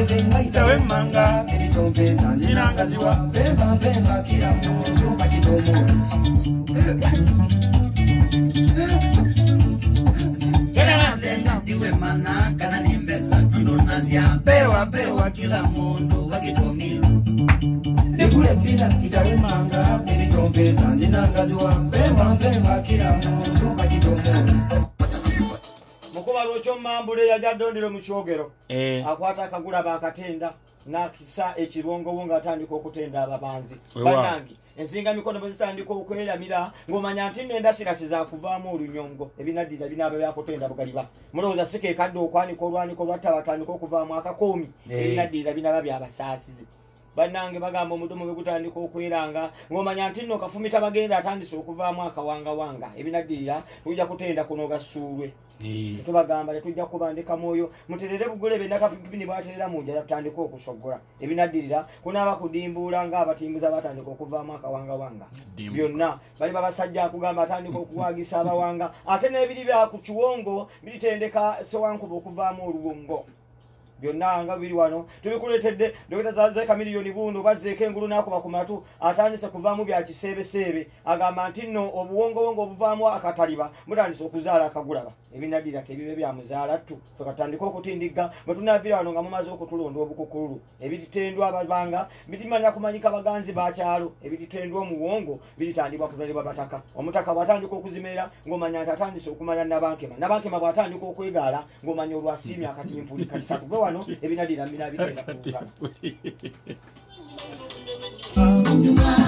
itawe manga ebitompeza nzinangaziwa mpemba mpemba kila muntu pakitomo Ndenga ndiwe mana kana nimbesa tundonazya pewa pewa kila muntu wakitomilo Nikule pina itawe manga ebitompeza nzinangaziwa mpemba mpemba kila muntu mukuba lwokyomambule yajja ddondero mu kyogero. Eh, akwata akagulaba akatenda nakisa ekirwongowo ngaatandika okutenda ababanzi. Banange ensinga mikono bwe zitandika okweramira ng'omanya nti nendasirasi zakuvaamu olunyongo ebinaddira binaaba byakutenda bugaliba. Mulowooza sikeekadde okwanika olwanika olwatta batandika okuvaamu akakoomi Eh. ebinaddira binaaba byabasaasize bannange bagamba omudomo bwe gutandika okweranga ng'omanya nti nno kafumita bagenda atandise okuvaamu akawangawanga. Ebinaddirira tujja kutenda kuno gasuulwe tubagamba tetujja kubandika mwoyo. Muterere bugule benakapipini baterera munja yatandika okusoggola. Ebinaddirira kunaaba kudimbuula ngaabatimbuza batandika okuvaamu akawangawanga. Byonna bali babasajja akugamba atandika okuwagisa abawanga. Ate n'ebiri bya ku kiwongo biritendeka sewankuba okuvaamu oluwongo byonna nga biri wano. Tubikuleetedde dokita zazeeka miliyoni buno bazzeeko engulu n'akuba ku matu atandise kuvaamu bya kiseebeseebe. Agamba nti nno obuwongowongo obuvaamu akataliba mutandise okuzaala akagulaba. Ebinaddira kebibe byamuzaala ttu fe katandika okutindigga bwe tunaavira wano nga mumaze okutulonda obukukululu. Ebititendwa ababanga bitimanya kumanyika baganzi bakyalo ebititendwa omuwongo biritandibwa kutwalibwa bataka. Omutaka bw'atandika okuzimerera ng'omanya nti atandise okumanya nabankema nabankema bw'atandika okwegaala ng'omanya olwasiimye akatimpuli. Kati satugwe wano ebinaddira mbina bitenda kulugana Nyuma